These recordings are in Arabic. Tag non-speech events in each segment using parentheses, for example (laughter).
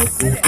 ويا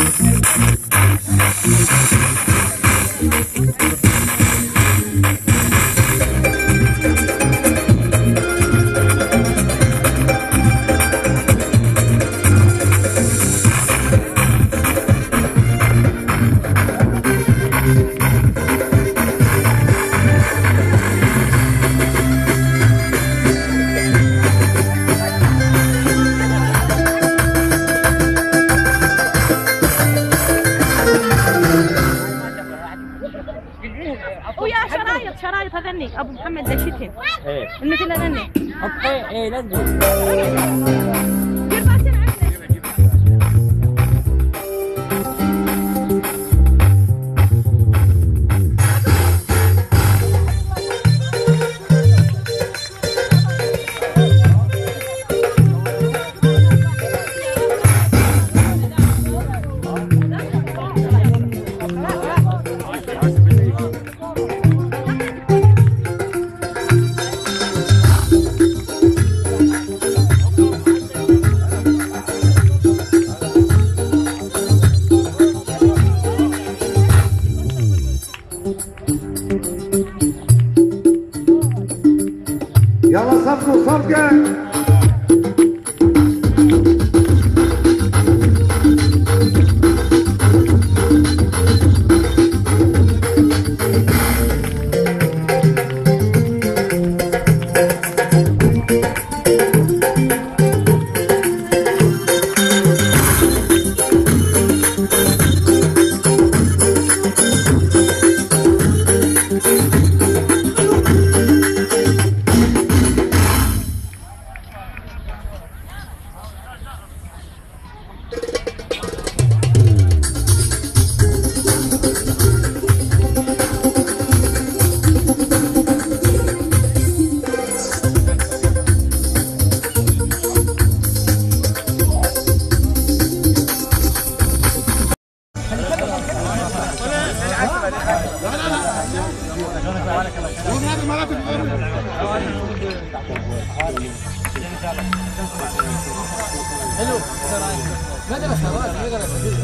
مدرسة. مدرسة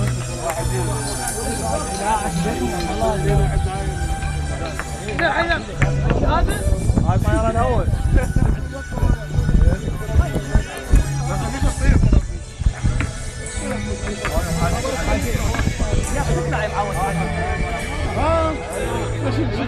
هاي الطيارة الأول يا أخي اطلع يا معود ها وش تجي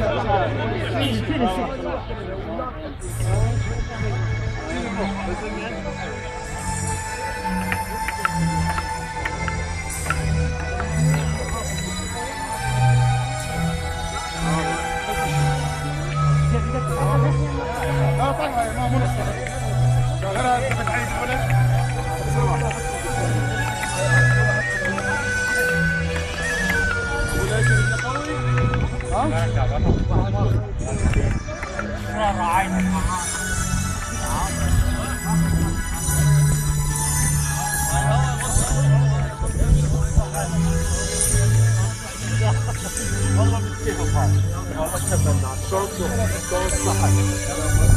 Right, right. 哈哈哈哈哈！我们这种，然后他们拿双色双色。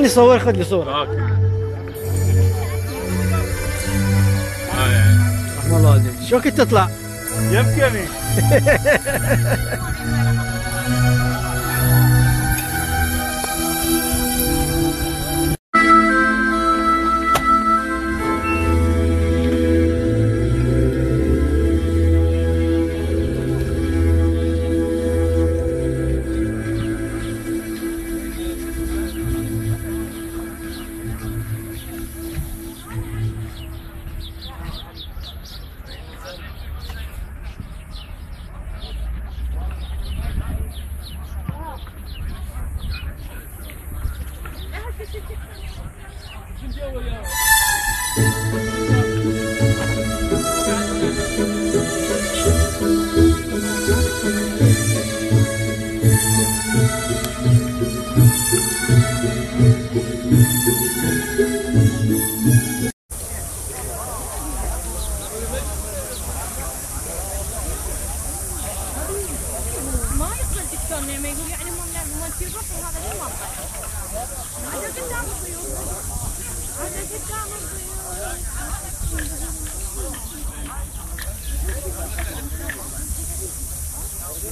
ها؟ واني صور خذ لي صورة أوكي رحم الله شو كنت تطلع؟ يمكنني (laughs)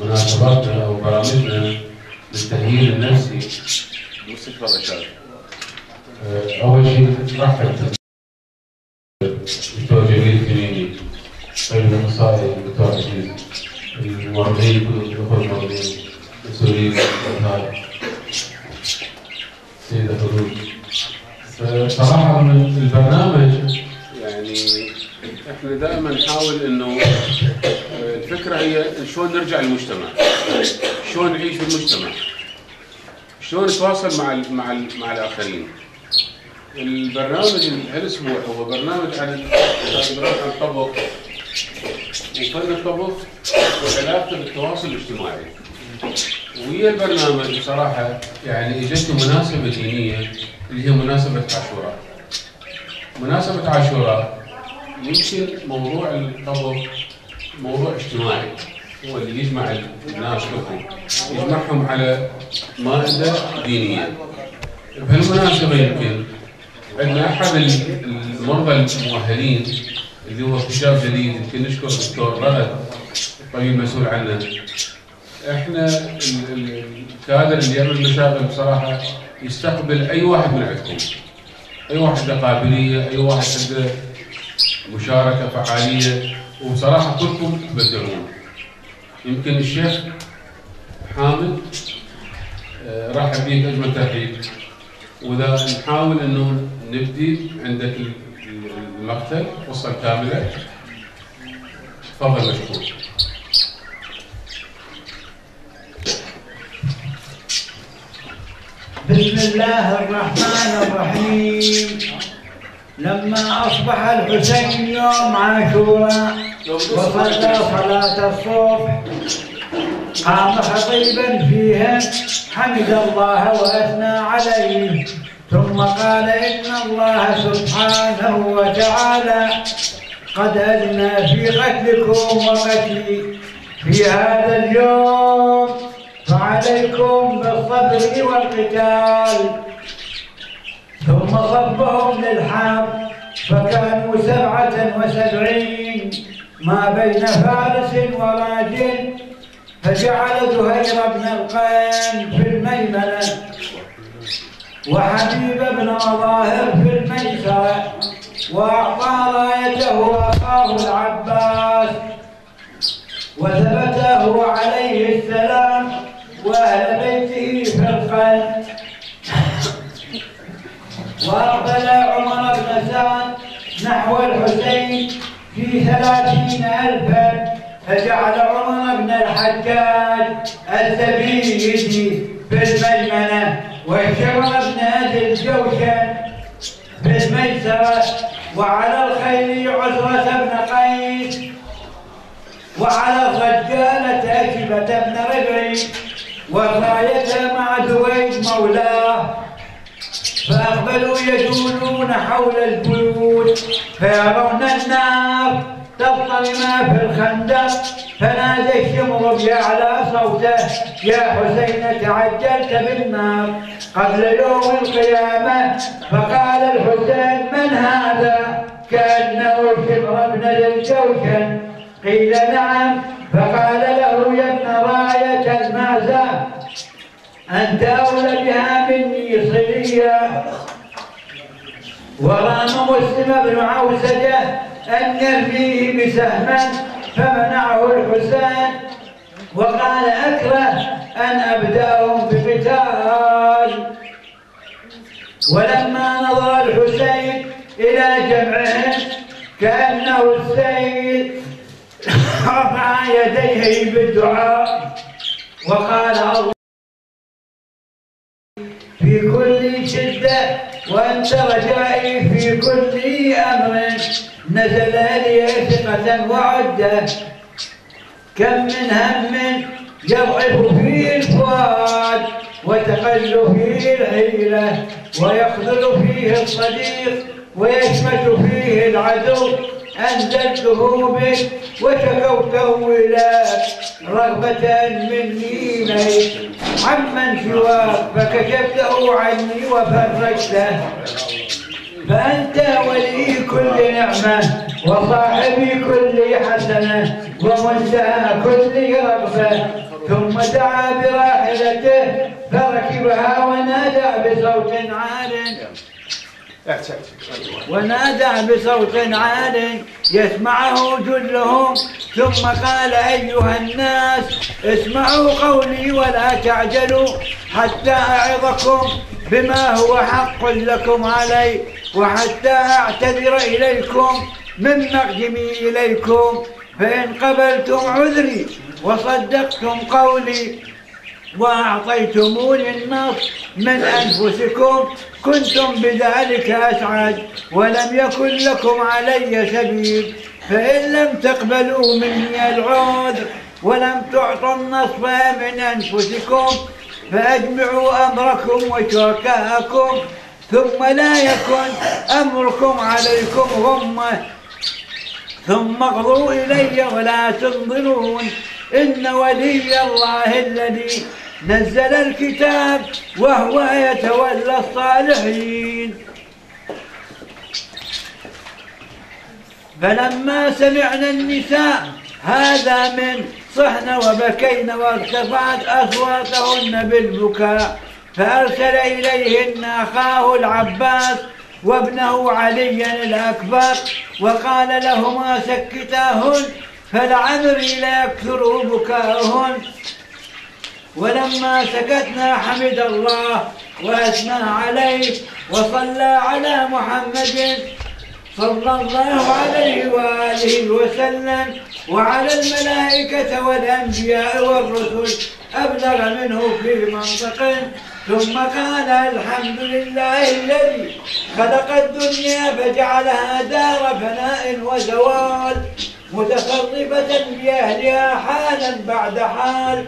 مناسباتنا أو برامجنا للتأهيل النفسي. مستشفى آه، أول شيء نرحب بالدكتور جميل الكنيني طيب الاخصائي الدكتور عزيز الممرضين كل الاخوه الممرضين مسؤولين الأطفال سيدة حدود صراحة من البرنامج يعني إحنا دائما نحاول إنه الفكرة هي شلون نرجع للمجتمع شلون نعيش في المجتمع؟ شلون نتواصل مع ال مع ال مع الآخرين؟ البرنامج هالأسبوع هو برنامج عن عن الطبخ. وفن الطبخ وعلاقته بالتواصل الاجتماعي. ويا البرنامج بصراحة يعني اجته مناسبة دينية اللي هي مناسبة عاشوراء. مناسبة عاشوراء يمكن موضوع الطبخ موضوع اجتماعي. هو اللي يجمع الناس كلهم يجمعهم على مائدة دينية. بهالمناسبة يمكن عندنا أحد المرضى المؤهلين اللي هو اكتشاف جديد يمكن نشكر الدكتور رغد الطبيب المسؤول عنه. إحنا ال- ال- الكادر اللي يعمل مشاغل بصراحة يستقبل أي واحد من عندكم. أي واحد له قابلية أي واحد عنده مشاركة فعالية. وبصراحة كلكم تبدعون يمكن الشيخ حامد آه، رحب بيك أجمل ترحيب وإذا نحاول إنه نبدي عندك ال- ال- المقتل قصه كاملة. تفضل مشكور بسم الله الرحمن الرحيم. لما أصبح الحسين يوم عاشوراء وصلى صلاة الصبح قام خطيبا فيها حمد الله وأثنى عليه. ثم قال إن الله سبحانه وتعالى قد أذن في قتلكم وقتلي. في هذا اليوم فعليكم بالصبر والقتال. ثم صبهم للحرب فكانوا سبعة وسبعين ما بين فارس وراجل فجعل زهير بن القين في الميمنة وحبيب بن مظاهر في الميسرة وأعطى رايته أخاه العباس وثبته عليه السلام وأهل بيته في القلب وأقبل عمر بن سعد نحو الحسين في ثلاثين ألفا فجعل عمر بن الحجاج الزبيدي في الميمنة وشمر بن أبي الجوشن في الميسرة وعلى الخيل عزرة بن قيس وعلى الرجالة أجبة بن ربعي والراية مع زويد مولاه فأقبلوا يجولون حول البيوت فيرون النار تبطل ما في الخندق. فنادى الشمر بأعلى صوته يا حسين تعجلت بالنار قبل يوم القيامة. فقال الحسين من هذا؟ كأنه شمر بن الجوشن قيل نعم. فقال له يا ابن راية المعزة أنت أولى بها مني صليا ورام مسلم بن عوسجة أن يرميه بسهم فمنعه الحسين. وقال أكره أن أبدأهم بقتال. ولما نظر الحسين إلى جمعهم كأنه السيد رفع يديه بالدعاء وقال الله في كل شدة وأنت رجائي في كل أمر. نزل لي ثقة وعدة. كم من هم يضعف فيه الفؤاد وتقل فيه الحيلة ويخذل فيه الصديق ويشمت فيه العدو. أنزلته بك وشكوته إليك رغبة مني إليك عمن سواك فكشفته عني وفرجته. فأنت ولي كل نعمة وصاحبي كل حسنة ومنتهى كل رغبة ثم دعا براحلته فركبها ونادى بصوت عال. ونادى بصوت عال يسمعه جلهم ثم قال أيها الناس اسمعوا قولي ولا تعجلوا حتى أعظكم بما هو حق لكم علي وحتى أعتذر إليكم من مقدمي إليكم فإن قبلتم عذري وصدقتم قولي وأعطيتموني النص من أنفسكم كنتم بذلك أسعد ولم يكن لكم علي سبيل فإن لم تقبلوا مني العذر ولم تعطوا النصف من أنفسكم فأجمعوا أمركم وشركاءكم ثم لا يكن أمركم عليكم غمة. ثم اقضوا إلي ولا تنظرون إن ولي الله الذي نزل الكتاب وهو يتولى الصالحين. فلما سمعنا النساء هذا من صحن وبكين وارتفعت أصواتهن بالبكاء فأرسل إليهن أخاه العباس وابنه عليا الأكبر وقال لهما سكتاهن فلعمري لا يكثر بكاؤهن. ولما سكتنا حمد الله وأثنى عليه وصلى على محمد صلى الله عليه وآله وسلم وعلى الملائكة والأنبياء والرسل أبلغ منه في منطق. ثم قال الحمد لله الذي خلق الدنيا فجعلها دار فناء وزوال متصرفة بأهلها حالا بعد حال.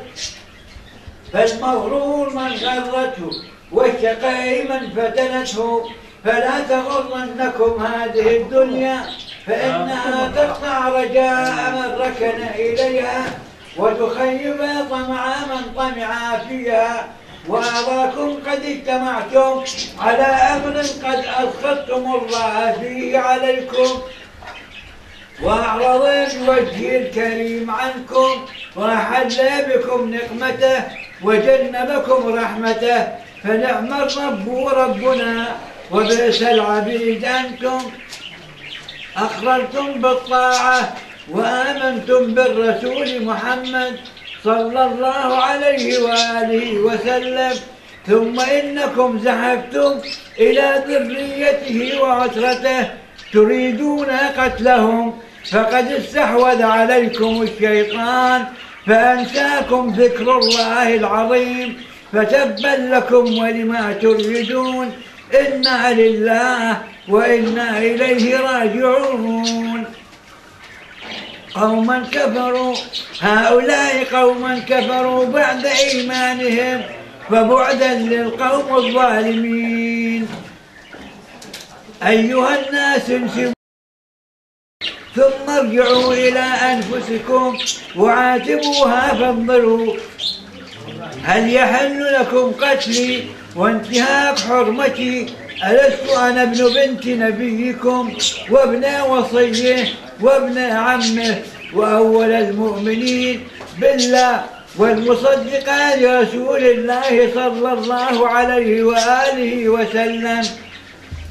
فالمغرور من غرته والشقي من فتنته فلا تغرنكم هذه الدنيا فإنها تقطع رجاء من ركن إليها وتخيب طمع من طمع فيها وأراكم قد اجتمعتم على أمر قد أسخطتم الله فيه عليكم. وأعرض بوجهه الكريم عنكم وأحل بكم نقمته وجنبكم رحمته فنعم الرب ربنا وبئس العبيد أنتم. أقررتم بالطاعة وآمنتم بالرسول محمد صلى الله عليه وآله وسلم. ثم إنكم ذهبتم إلى ذريته وعترته تريدون قتلهم فقد استحوذ عليكم الشيطان. فأنساكم ذكر الله العظيم فتبا لكم ولما تريدون. إنا لله وإنا إليه راجعون. قوما كفروا هؤلاء قوما كفروا بعد إيمانهم فبعدا للقوم الظالمين. أيها الناس انسبوا ثم ارجعوا إلى أنفسكم وعاتبوها فانظروا هل يحل لكم قتلي وانتهاك حرمتي؟ ألست أنا ابن بنت نبيكم وابن وصيه وابن عمه وأول المؤمنين بالله والمصدق لرسول الله صلى الله عليه وآله وسلم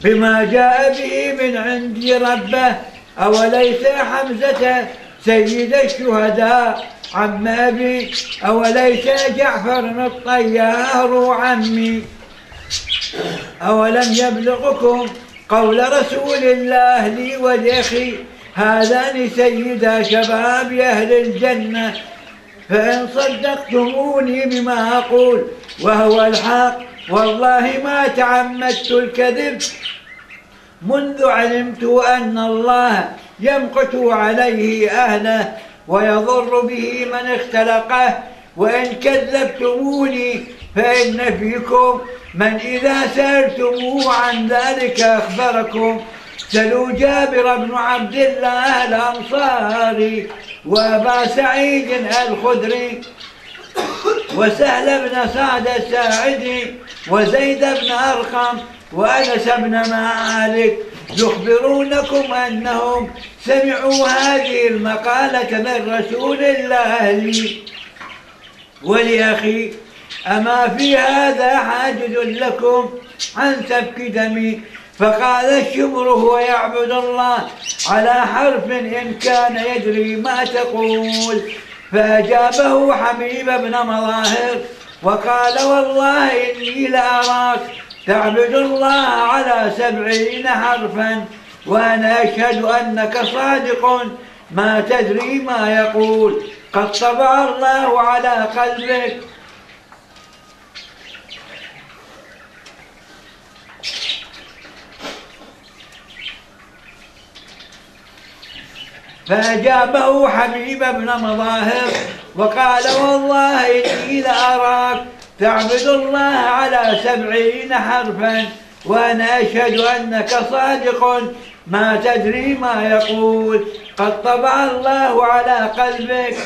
بما جاء به من عند ربه أوليس حمزة سيد الشهداء عم أبي؟ أوليس جعفر الطيار عمي؟ أولم يبلغكم قول رسول الله لي ولأخي هذان سيدا شباب أهل الجنة فإن صدقتموني بما أقول وهو الحق والله ما تعمدت الكذب منذ علمت أن الله يمقت عليه أهله ويضر به من اختلقه وإن كذبتموني فإن فيكم. من إذا سألتموه عن ذلك أخبركم. سلوا جابر بن عبد الله الأنصاري وأبا سعيد الخدري وسهل بن سعد الساعدي وزيد بن أرقم وأنس بن مالك. يخبرونكم أنهم سمعوا هذه المقالة من رسول الله. لي ولأخي أما في هذا حاجز لكم عن سفك دمي فقال الشمر هو يعبد الله على حرف إن كان يدري ما تقول. فأجابه حبيب بن مظاهر وقال والله إني لأراك تعبد الله على سبعين حرفا وأنا أشهد أنك صادق. ما تدري ما يقول قد طبع الله على قلبك. فأجابه حبيب بن مظاهر وقال والله إني لأراك. تعبد الله على سبعين حرفا وأنا أشهد أنك صادق. ما تدري ما يقول قد طبع الله على قلبك.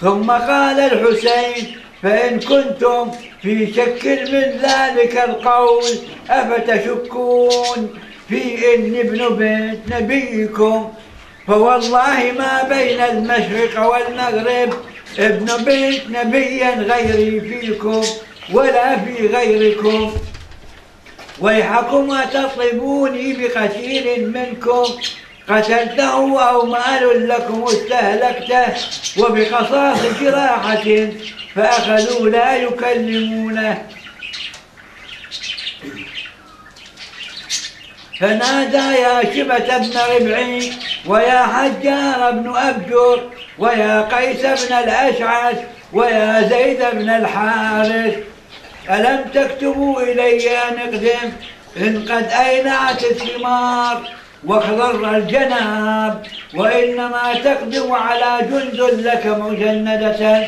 ثم قال الحسين فإن كنتم في شك من ذلك القول أفتشكون؟ في إن ابن بنت نبيكم فوالله ما بين المشرق والمغرب. ابن بنت نبيا غيري فيكم ولا في غيركم. ويحكم تطلبوني بقتيل منكم. قتلته أو مال لكم استهلكته. وبقصاص جراحة فأخذوا لا يكلمونه. فنادى يا شبة بن ربعي ويا حجار بن أبجر ويا قيس بن الأشعث ويا زيد بن الحارث ألم تكتبوا إلي أن اقدم إن قد أينعت الثمار واخضر الجناب؟ وإنما تقدم على جند لك مجندة.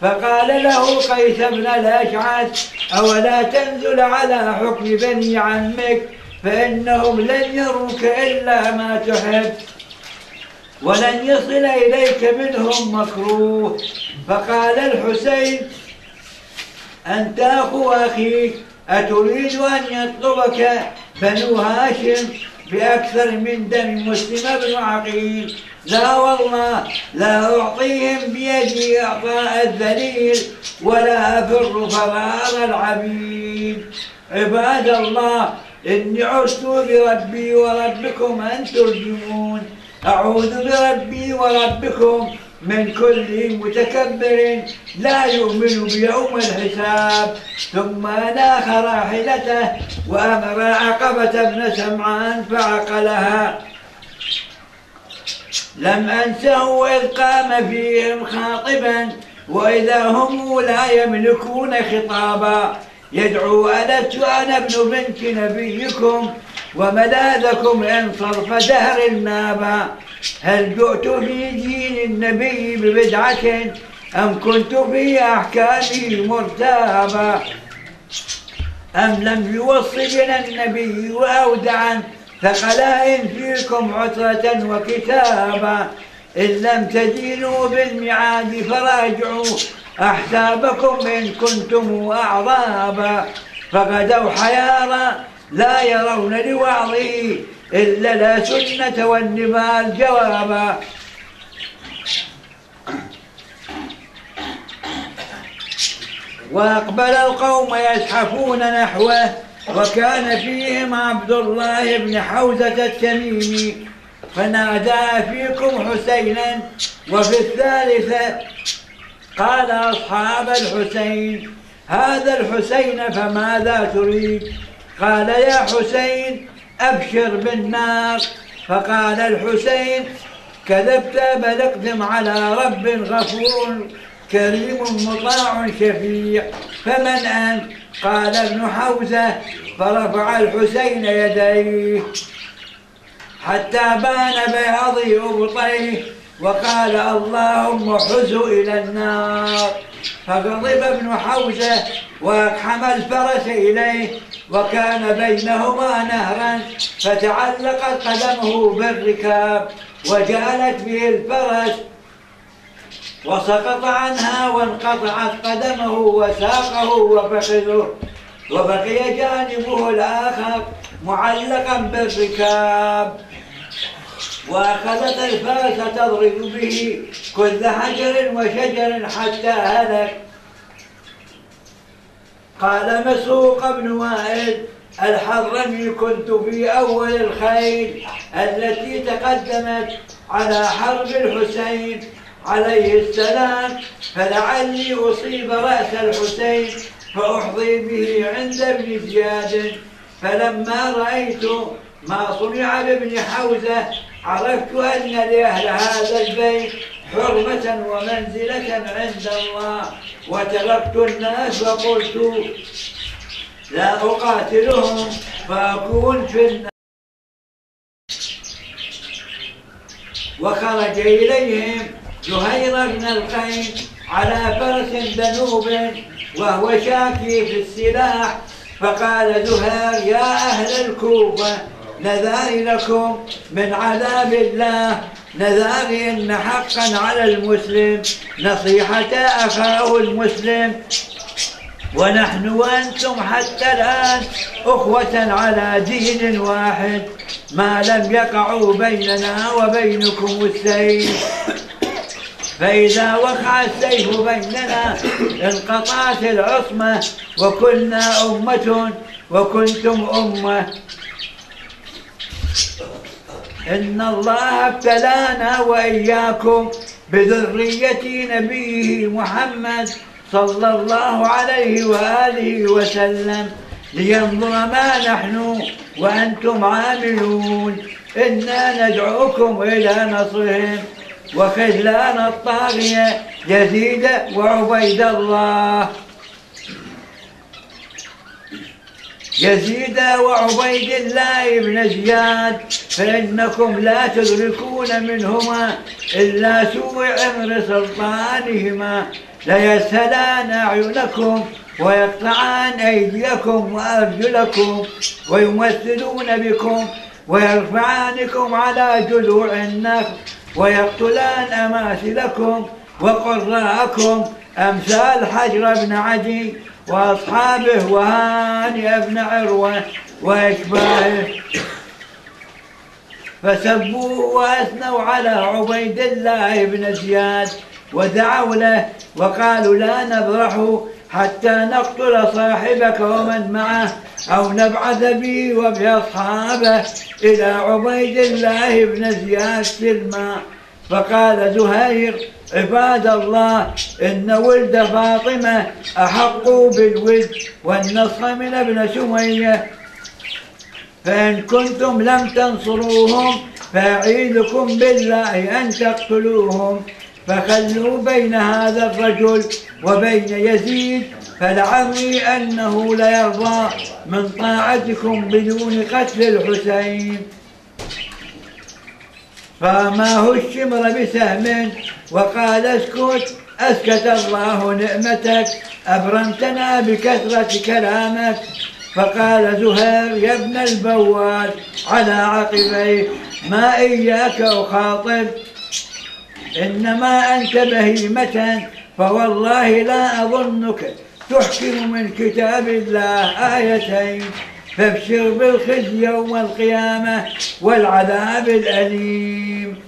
فقال له قيس بن الأشعث أولا تنزل على حكم بني عمك؟ فإنهم لن يروك إلا ما تحب. ولن يصل إليك منهم مكروه. فقال الحسين أنت أخو أخيك أتريد أن يطلبك بنو هاشم بأكثر من دم مسلم بن عقيل. لا والله لا أعطيهم بيدي إعطاء الذليل ولا أفر فرار العبيد. عباد الله إني عشت بربي وربكم أن ترجمون. أعوذ بربي وربكم من كل متكبر لا يؤمن بيوم الحساب. ثم ناخ راحلته وأمر عقبة بن سمعان فعقلها. لم أنسه إذ قام فيهم خاطبا وإذا هم لا يملكون خطابا. يدعو ألست أنا ابن بنت نبيكم وملاذكم إن صرف دهر النابا هل جئت في دين النبي ببدعة أم كنت في أحكامه مرتابا أم لم يوص بنا النبي وأودعا ثقلين فيكم عترة وكتابا إن لم تدينوا بالميعاد فراجعوا أحسابكم إن كنتم أعرابا. فغدوا حيارا لا يرون لوعظه إلا لا سنة والنبال جوابا. وأقبل القوم يزحفون نحوه وكان فيهم عبد الله بن حوزة التميمي. فنادى فيكم حسينا. وفي الثالثة قال أصحاب الحسين هذا الحسين فماذا تريد؟ قال يا حسين أبشر بالنار فقال الحسين كذبت بل اقدم على رب غفور كريم مطاع شفيع. فمن أنت؟ قال ابن حوزة. فرفع الحسين يديه. حتى بان بياض أبطيه. وقال اللهم حزه إلى النار. فغضب ابن حوزة وأقحم الفرس إليه. وكان بينهما نهرا فتعلقت قدمه بالركاب وجالت به الفرس. وسقط عنها وانقطعت قدمه وساقه وفخذه. وبقي جانبه الآخر معلقا بالركاب. وأخذت الفرس تضرب به كل حجر وشجر حتى هلك. قال مسروق بن وائل الحرمي كنت في أول الخيل التي تقدمت على حرب الحسين عليه السلام فلعلي أصيب رأس الحسين فأحظي به عند ابن زياد. فلما رأيت ما صنع بابن حوزة عرفت أن لأهل هذا البيت حرمة ومنزلة عند الله. وتركت الناس وقلت لا أقاتلهم فأكون في النار. وخرج إليهم زهير بن القين على فرس دنوب وهو شاكي في السلاح. فقال زهير يا أهل الكوفة نذاري لكم من عذاب الله. نذاري إن حقا على المسلم نصيحة أخاه المسلم. ونحن وأنتم حتى الآن أخوة على دين واحد ما لم يقعوا بيننا وبينكم السيف. فإذا وقع السيف بيننا انقطعت العصمة وكنا أمة وكنتم أمة. إن الله ابتلانا وإياكم بذرية نبيه محمد صلى الله عليه وآله وسلم لينظر ما نحن وأنتم عاملون. إنا ندعوكم إلى نصرهم. وخذلان الطاغية يزيد وعبيد الله. يزيد وعبيد الله بن زياد فإنكم لا تدركون منهما إلا سوء أمر سلطانهما. ليسهلان أعينكم ويقطعان أيديكم وأرجلكم ويمثلون بكم ويرفعانكم على جذوع النخل ويقتلان أماثلكم وقراءكم. أمثال حجر بن عدي وأصحابه وهاني بن عروة وأشباهه. فسبوه وأثنوا على عبيد الله بن زياد ودعوا له وقالوا لا نبرح حتى نقتل صاحبك ومن معه أو نبعث به وبأصحابه إلى عبيد الله بن زياد سلما فقال زهير عباد الله إن ولد فاطمة أحق بالولد والنصر من ابن سمية. فإن كنتم لم تنصروهم فأعيذكم بالله أن تقتلوهم. فخلوا بين هذا الرجل وبين يزيد فلعلي أنه ليرضى من طاعتكم بدون قتل الحسين. فما الشمر بسهم وقال اسكت أسكت الله نعمتك أبرمتنا بكثرة كلامك. فقال زهير يا ابن البوال على عقبيه ما إياك أخاطب؟ إنما أنت بهيمة فوالله لا أظنك تحكم من كتاب الله آيتين. فابشر بالخزي يوم القيامة والعذاب الأليم.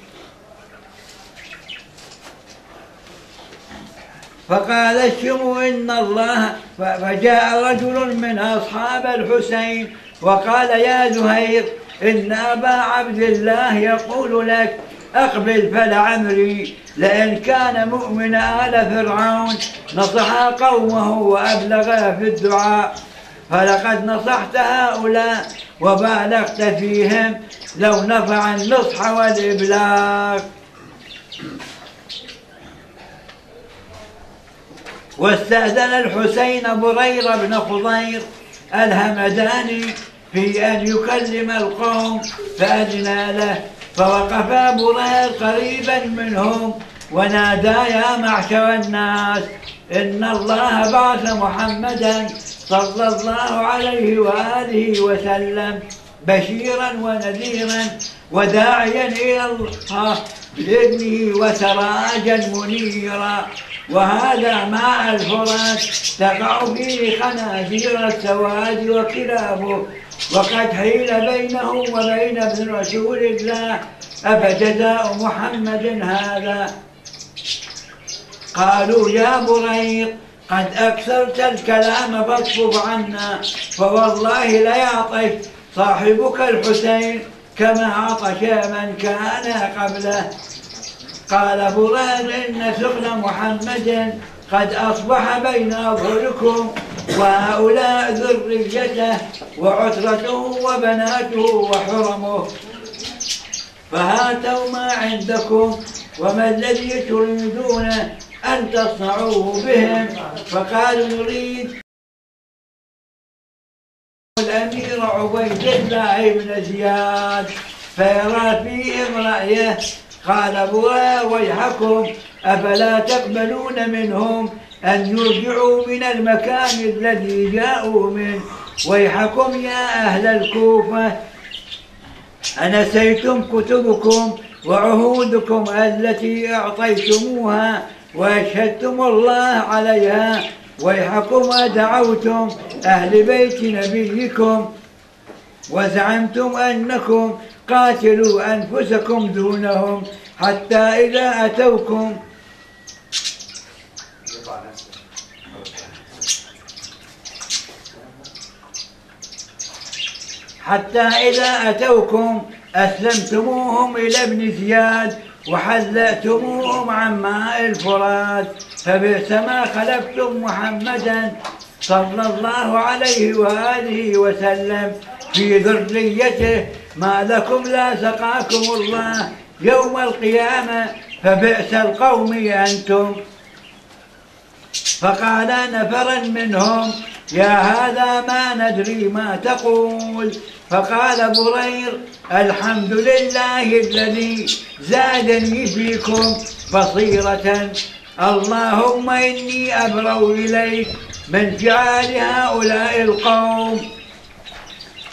فقال الشم إن الله فجاء رجل من أصحاب الحسين وقال يا زهير إن أبا عبد الله يقول لك أقبل فلعمري لئن كان مؤمن آل فرعون. نصح قومه وأبلغ في الدعاء. فلقد نصحت هؤلاء وبالغت فيهم لو نفع النصح والإبلاغ. واستأذن الحسين برير بن خضير الهمداني في أن يكلم القوم فأذن له فوقف برير قريبا منهم ونادى يا معشر الناس إن الله بعث محمدا صلى الله عليه وآله وسلم بشيرا ونذيرا وداعيا إلى الله بإذنه وسراجا منيرا. وهذا ماء الفرات تقع فيه خنازير السواد وكلابه. وقد حيل بينه وبين ابن رسول الله أفجزاء محمد هذا؟ قالوا يا بريق قد أكثرت الكلام فاصفف عنا فوالله ليعطش صاحبك الحسين كما عطش من كان قبله. قال بريد إن سخن محمد قد أصبح بين أظهركم وهؤلاء ذريته وعترته وبناته وحرمه. فهاتوا ما عندكم وما الذي تريدون أن تصنعوه بهم. فقالوا نريد الأمير عبيد الله بن زياد فيرى فيهم رأيه قال أبوها ويحكم. أفلا تقبلون منهم أن يرجعوا من المكان الذي جاءوا منه ويحكم يا أهل الكوفة أنسيتم كتبكم وعهودكم التي أعطيتموها وأشهدتم الله عليها ويحكم دعوتم أهل بيت نبيكم وزعمتم أنكم قاتلوا أنفسكم دونهم حتى إذا أتوكم. حتى إذا أتوكم أسلمتموهم إلى ابن زياد وحلأتموهم عن ماء الفرات فبئس ما خلفتم محمدا صلى الله عليه وآله وسلم. في ذريته ما لكم لا سقاكم الله يوم القيامة فبئس القوم أنتم. فقال نفر منهم يا هذا ما ندري ما تقول. فقال برير الحمد لله الذي زادني فيكم بصيرة. اللهم إني أبرو إليك من فعال هؤلاء القوم.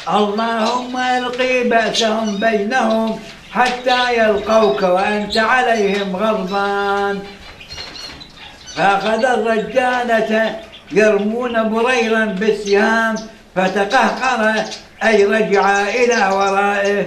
اللهم ألقي بأسهم بينهم حتى يلقوك وأنت عليهم غضبان. فأخذ الرجالة يرمون بريرا بالسهام فتقهقر أي رجع إلى ورائه.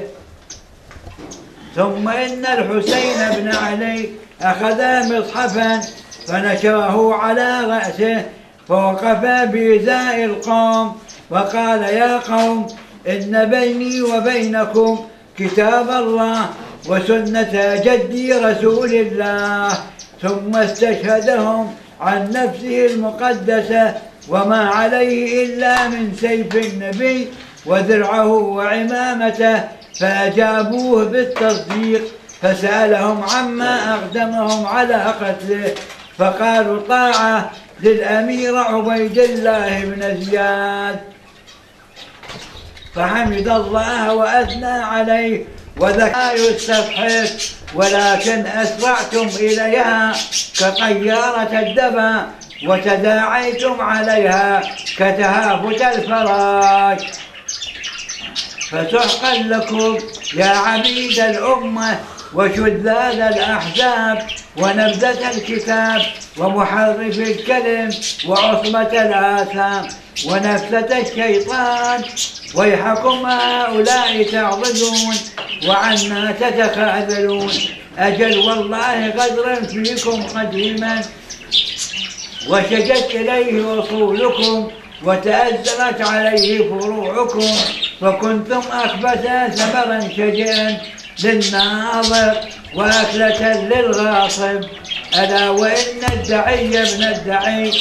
ثم إن الحسين بن علي أخذ مصحفا فنشره على رأسه فوقف بإزاء القوم وقال يا قوم إن بيني وبينكم كتاب الله وسنة جدي رسول الله. ثم استشهدهم عن نفسه المقدسة وما عليه إلا من سيف النبي وذرعه وعمامته فأجابوه بالتصديق فسألهم عما أقدمهم على قتله فقالوا طاعة للأمير عبيد الله بن زياد. فحمد الله وأثنى عليه وذكى يستفحش ولكن أسرعتم إليها كطيارة الدبا وتداعيتم عليها كتهافت الفراش. فسحقا لكم يا عبيد الأمة وشذاذ الأحزاب ونبذة الكتاب ومحرف الكلم وعصمة الآثام ونفسة الشيطان. ويحكم هؤلاء تعظون وعنا تتخاذلون أجل والله غدرا فيكم قديما. وشجت إليه أصولكم وتأزرت عليه فروعكم. فكنتم أخبث ثمرا شجئا للناظر وأكلة للغاصب. ألا وإن الدعي ابن الدعي.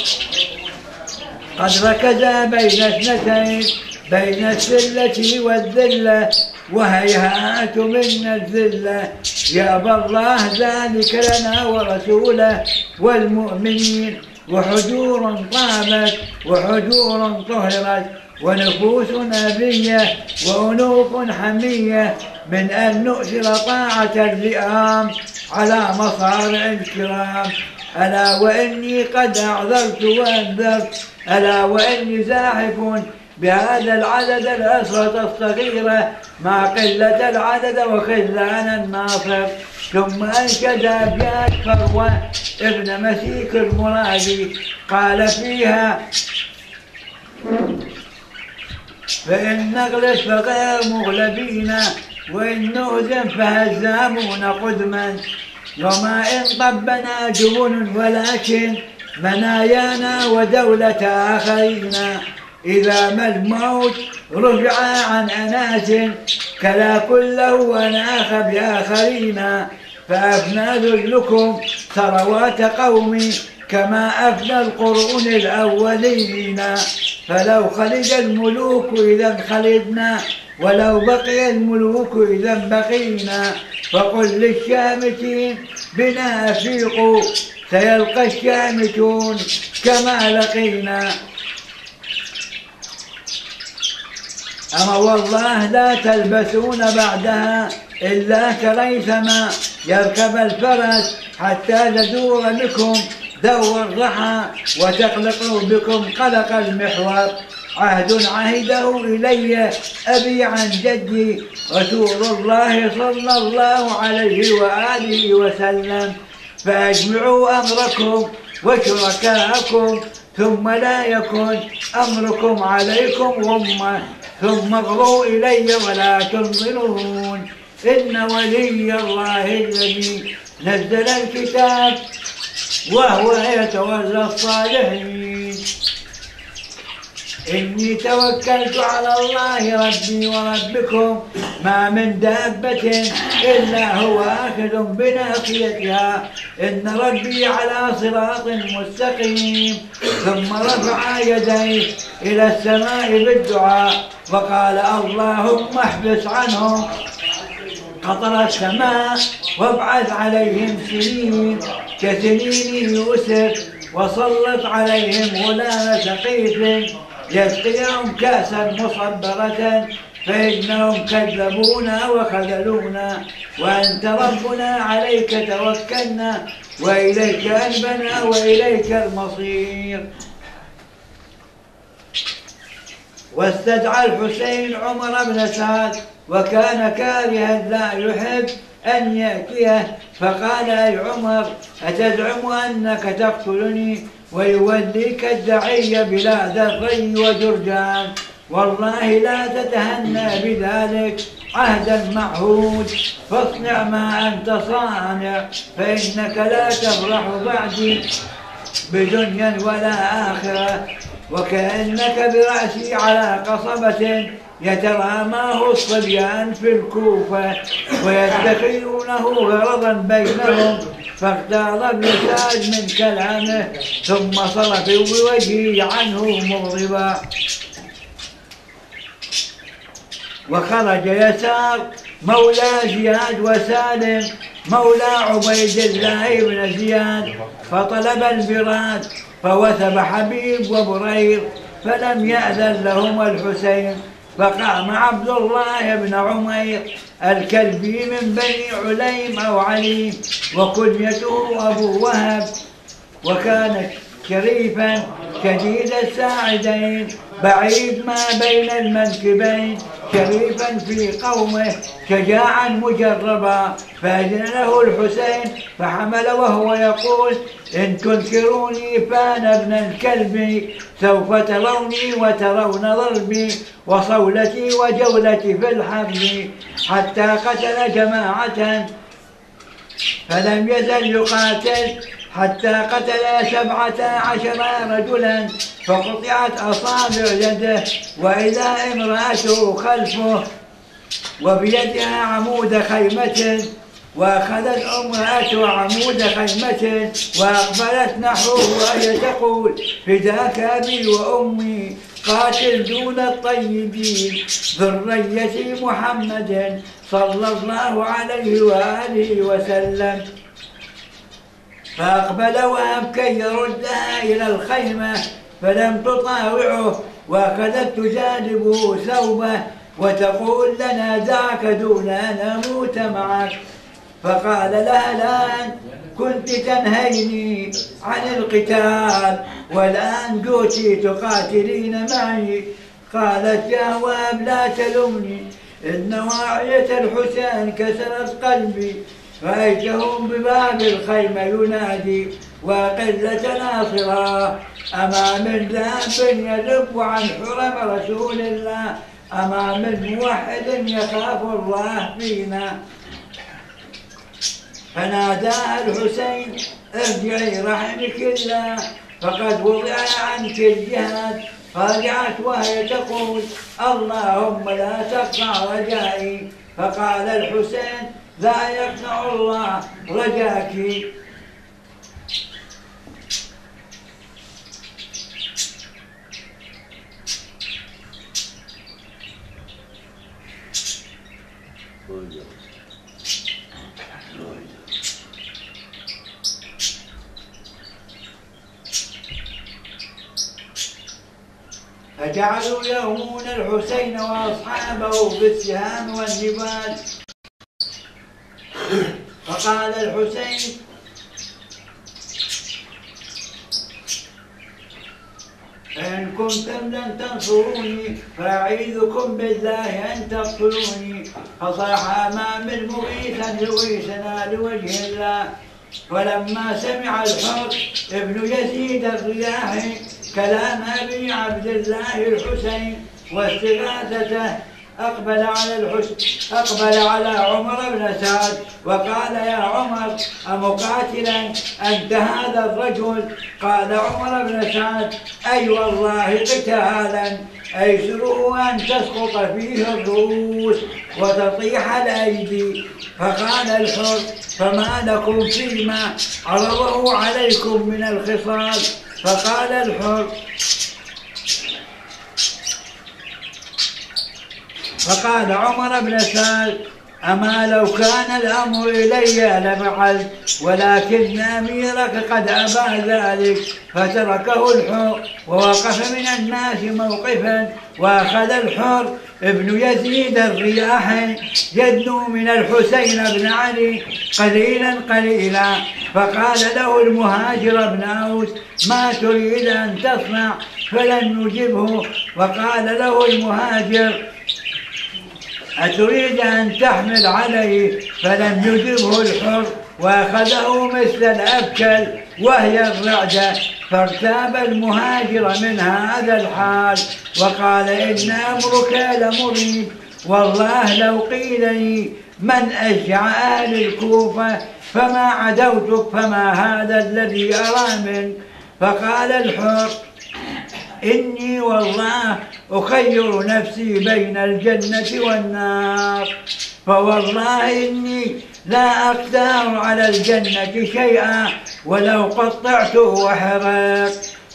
قد ركز بين اثنتين بين الذلة والذلة وهيهات منا الذلة. يأبى الله ذلك لنا ورسوله والمؤمنين. وحجور طابت وحجور طهرت. ونفوس نبية وأنوف حمية من أن نؤثر طاعة اللئام على مصارع الكرام. ألا وإني قد أعذرت وأنذرت. ألا وإني زاحف بهذا العدد الأسرة الصغيرة مع قلة العدد وخذلان الناصر. ثم أنشد أبيات فروة ابن مسيك المرادي. قال فيها فإن نغلس فغير مغلبين؟ وإن نهزم فهزامون قدما. وما إن طبنا جبن ولكن منايانا ودولة آخرين. إذا ما الموت رفع عن أناس كلا كله وناخ بآخرين. فأفنى ذلكم ثروات قومي كما أفنى القرون الأولين. فلو خلد الملوك إذا خلدنا ولو بقي الملوك إذا بقينا. فقل للشامتين بنا أفيقوا سيلقى الشامتون كما لقينا. أما والله لا تلبسون بعدها إلا كريثما يركب الفرس حتى تدور بكم. دور الرحى وتقلق بكم قلق المحور. عهد عهده إلي أبي عن جدي رسول الله صلى الله عليه وآله وسلم. فأجمعوا أمركم وشركاءكم ثم لا يكن أمركم عليكم غمة. ثم اغضوا إلي ولا تنظرون. إن ولي الله الذي نزل الكتاب وهو يتولى الصالحين. إني توكلت على الله ربي وربكم ما من دابة إلا هو آخذ بناصيتها. إن ربي على صراط مستقيم. ثم رفع يديه إلى السماء بالدعاء. وقال اللهم احبس عنهم. قطر السماء وابعث عليهم سنين كسنين يوسف وسلط عليهم غلام ثقيف يسقيهم كأسا مصبرة فإنهم كذبونا وخذلونا وأنت ربنا عليك توكلنا وإليك أنبنا وإليك المصير واستدعى الحسين عمر بن سعد وكان كارها لا يحب أن يأتيه. فقال أي عمر أتزعم أنك تقتلني ويوليك الدعي بلاد الري وجرجان؟ والله لا تتهنى بذلك عهدا معهود. فاصنع ما أنت صانع فإنك لا تفرح بعدي بدنيا ولا آخرة. وكأنك برأسي على قصبة يتراماه الصبيان في الكوفة ويتخذونه غرضا بينهم. فاغتاظ ابن سعد من كلامه ثم صرف بوجهه عنه مغضبا. وخرج يسار مولى زياد وسالم مولى عبيد الله بن زياد فطلب البراد فوثب حبيب وبرير فلم يأذن لهما الحسين فقام عبد الله بن عمير الكلبي من بني عليم أو عليم وكنيته أبو وهب وكان شريفا شديد الساعدين بعيد ما بين المنكبين. شريفا في قومه شجاعا مجربا. فأذن له الحسين فحمل وهو يقول إن تنكروني فأنا ابن الكلب سوف تروني وترون ضربي وصولتي وجولتي في الحبل حتى قتل جماعة فلم يزل يقاتل. حتى قتل سبعة عشر رجلا فقطعت أصابع يده وإذا امرأته خلفه وبيدها عمود خيمة وأخذت امرأته عمود خيمة وأقبلت نحوه وهي تقول فداك أبي وأمي قاتل دون الطيبين ذرية محمد صلى الله عليه وآله وسلم. فأقبل وهب كي يردها إلى الخيمة فلم تطاوعه وأخذت تجانبه ثوبه وتقول لنا دعك دون أن أموت معك. فقال لها الآن كنت تنهيني عن القتال والآن جوتي تقاتلين معي. قالت يا واب لا تلمني إن واعية الحسين كسرت قلبي. رأيتهم بباب الخيمة ينادي وقلة ناصرة أما من ذنب يذب عن حرم رسول الله؟ أما من موحد يخاف الله فينا؟ فناداها الحسين ارجعي رحمك الله. فقد وضع عنك الجهاد فرجعت وهي تقول اللهم لا تقطع رجائي فقال الحسين لا يقطع الله رجاك. فجعلوا يرمون الحسين وأصحابه بالسهام والنبال فقال الحسين. إن كنتم لن تنصروني فأعيذكم بالله أن تقتلوني. فصاح أمام المغيثا يغيثنا لوجه الله. ولما سمع الحر ابن يزيد الرياحي كلام أبي عبد الله الحسين واستغاثته. أقبل على الحسن أقبل على عمر بن سعد وقال يا عمر أمقاتلا أنت هذا الرجل؟ قال عمر بن سعد أي والله قتالا أيسره أن تسقط فيه الرؤوس وتطيح الأيدي. فقال الحر فما لكم فيما عرضه عليكم من الخصال؟ فقال الحر فقال عمر بن سعد أما لو كان الأمر إلي لفعلت ولكن أميرك قد أبى ذلك فتركه الحر ووقف من الناس موقفا وأخذ الحر ابن يزيد الرياح يدنو من الحسين بن علي قليلا قليلا. فقال له المهاجر بن أوس ما تريد أن تصنع فلن نجبه. وقال له المهاجر أتريد أن تحمل عليه فلم يجبه الحر وأخذه مثل الأبكل وهي الرعدة. فارتاب المهاجر من هذا الحال وقال إن أمرك لمريب. والله لو قيل لي من أشجع أهل الكوفة فما عدوتك فما هذا الذي أرى منك. فقال الحر إني والله أخير نفسي بين الجنة والنار. فوالله إني لا أقدر على الجنة شيئا ولو قطعته وحرق.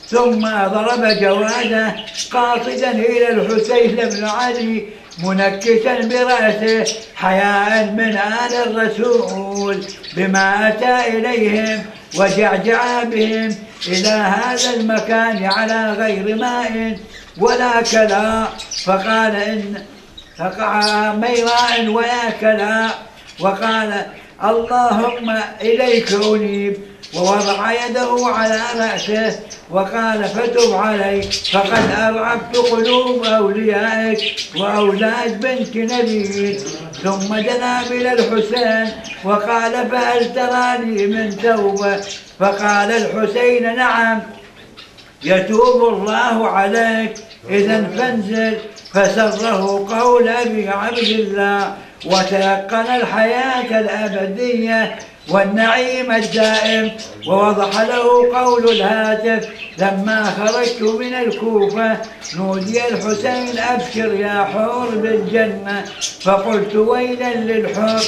ثم ضرب جواده قاصدا إلى الحسين بن علي منكسا برأسه حياء من آل الرسول بما أتى إليهم وجعجع بهم إلى هذا المكان على غير ماء ولا كلا. فقال إن فقع ميراء ويا كلا. وقال اللهم إليك أنيب. ووضع يده على رأسه. وقال فتب علي فقد أرعبت قلوب أوليائك وأولاد بنت نبيك. ثم دنا إلى الحسين وقال فهل تراني من توبة؟ فقال الحسين نعم يتوب الله عليك. إذا فانزل فسره قول أبي عبد الله وتيقن الحياة الأبدية. والنعيم الدائم ووضح له قول الهاتف لما خرجت من الكوفة نودي الحسين أبشر يا حور بالجنة فقلت ويلا للحر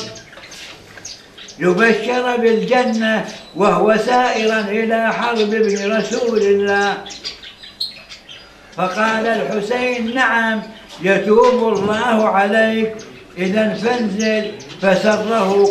يبشر بالجنة وهو سائرا إلى حرب ابن رسول الله. فقال الحسين نعم يتوب الله عليك. إذا فانزل فسره.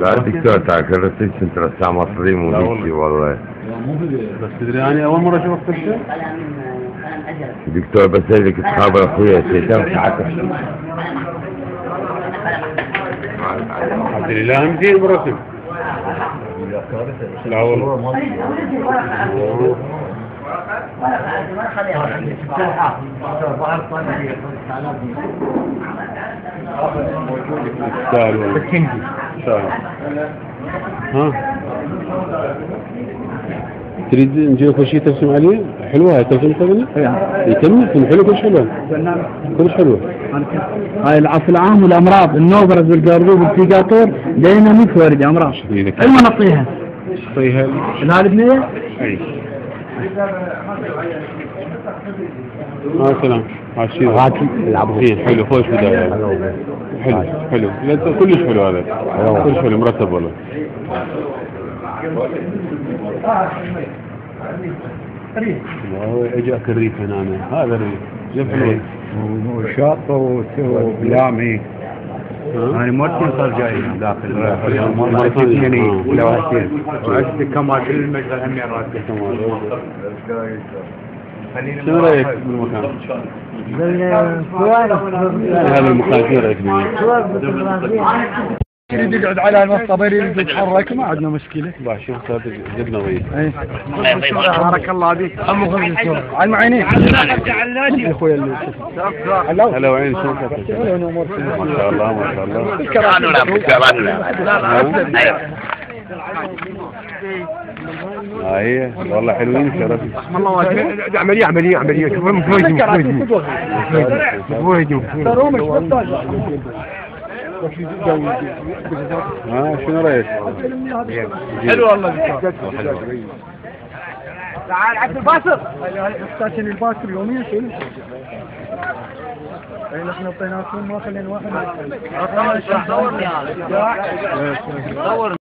لا الدكتور تاع كرتك انت رسام مصري مو هيك والله بس تدري أنا اول مره اشوفك ترسم دكتور بسألك تخابر اخويا شيطان ساعات الحمد لله اهم شيء بالرسم لا والله تريد نجيب لك شيء ترسم عليه؟ حلوة هاي ترسم خذني؟ يكمل كل حلو كلش حلو كلش حلو هاي العفو العام والامراض النوبرز والقرضوب والتيجاتور ديناميك ورد امراض المهم نعطيها طيها الهالبنية اي آه سلام الشيء غاتي إيه، حلو خوش بداية. حلو. حلو لا كلش حلو هذا. كلش حلو مرتب والله. هو اجاك الريف هنا. هذا الريف جيب حلو وشاطه وبلامي ها؟ أنا مرتين صار جاي داخل. اثنين آه. ولا واحدين وعشت كما كل المشغل همين راسي شنو رأيك بالمكان؟ يعني هذا المكان شنو رأيك به؟ يريد يقعد على المصطبة يريد يتحرك؟ ما عندنا مشكلة. باش شوف صار جد نظيف بارك الله بك أم خذ الصورة على المعينين. يا أخوي اللي هلا. وعين شلون ما شاء الله ما شاء الله. هاي والله حلوين شرفي عملية عملية عملية. شوف ها شنو رأيك؟ حلو والله تعال عبد الباسط استاذن الباسط يوميا شنو نحن اعطيناكم ما خلينا واحد صورني